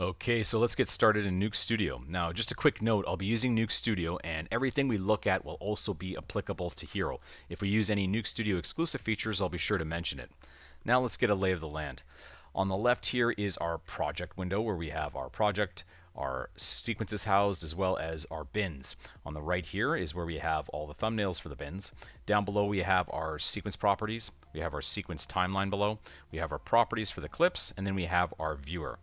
Okay, so let's get started in Nuke Studio. Now, just a quick note, I'll be using Nuke Studio and everything we look at will also be applicable to Hiero. If we use any Nuke Studio exclusive features, I'll be sure to mention it. Now let's get a lay of the land. On the left here is our project window where we have our project, our sequences housed, as well as our bins. On the right here is where we have all the thumbnails for the bins. Down below we have our sequence properties, we have our sequence timeline below, we have our properties for the clips, and then we have our viewer.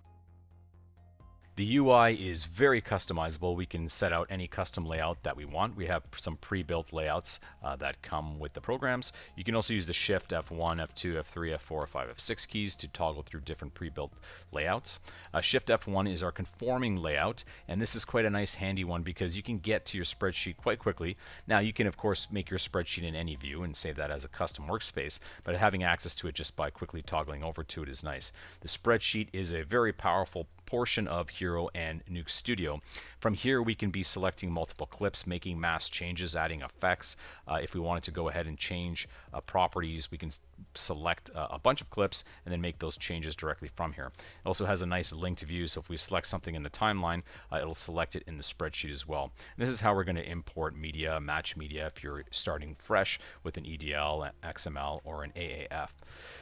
The UI is very customizable. We can set out any custom layout that we want. We have some pre-built layouts uh, that come with the programs. You can also use the Shift F1, F2, F3, F4, F5, F6 keys to toggle through different pre-built layouts. Uh, Shift F1 is our conforming layout, and this is quite a nice handy one because you can get to your spreadsheet quite quickly. Now you can of course make your spreadsheet in any view and save that as a custom workspace, but having access to it just by quickly toggling over to it is nice. The spreadsheet is a very powerful portion of Hiero and Nuke Studio. From here, we can be selecting multiple clips, making mass changes, adding effects. Uh, if we wanted to go ahead and change uh, properties, we can select uh, a bunch of clips and then make those changes directly from here. It also has a nice linked view, so if we select something in the timeline, uh, it'll select it in the spreadsheet as well. And this is how we're going to import media, match media if you're starting fresh with an EDL, an XML, or an AAF.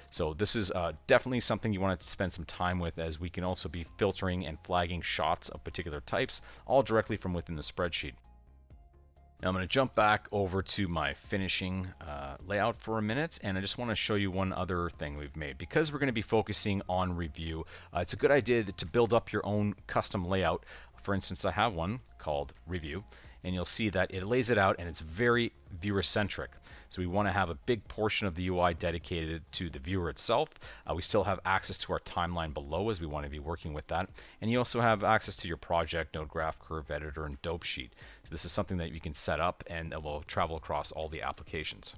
So this is uh, definitely something you want to spend some time with as we can also be filtering and flagging shots of particular types all directly from within the spreadsheet. Now I'm going to jump back over to my finishing uh, layout for a minute and I just want to show you one other thing we've made. Because we're going to be focusing on review, uh, it's a good idea to build up your own custom layout. For instance, I have one called review and you'll see that it lays it out and it's very viewer centric. So we want to have a big portion of the UI dedicated to the viewer itself. Uh, we still have access to our timeline below as we want to be working with that. And you also have access to your project, node graph, curve editor, and dope sheet. So this is something that you can set up and it will travel across all the applications.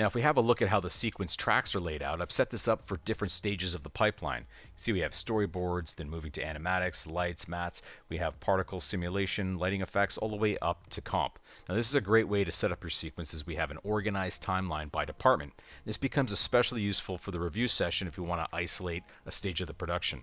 Now if we have a look at how the sequence tracks are laid out, I've set this up for different stages of the pipeline. See we have storyboards, then moving to animatics, lights, mattes, we have particle simulation, lighting effects, all the way up to comp. Now this is a great way to set up your sequences. We have an organized timeline by department. This becomes especially useful for the review session if you want to isolate a stage of the production.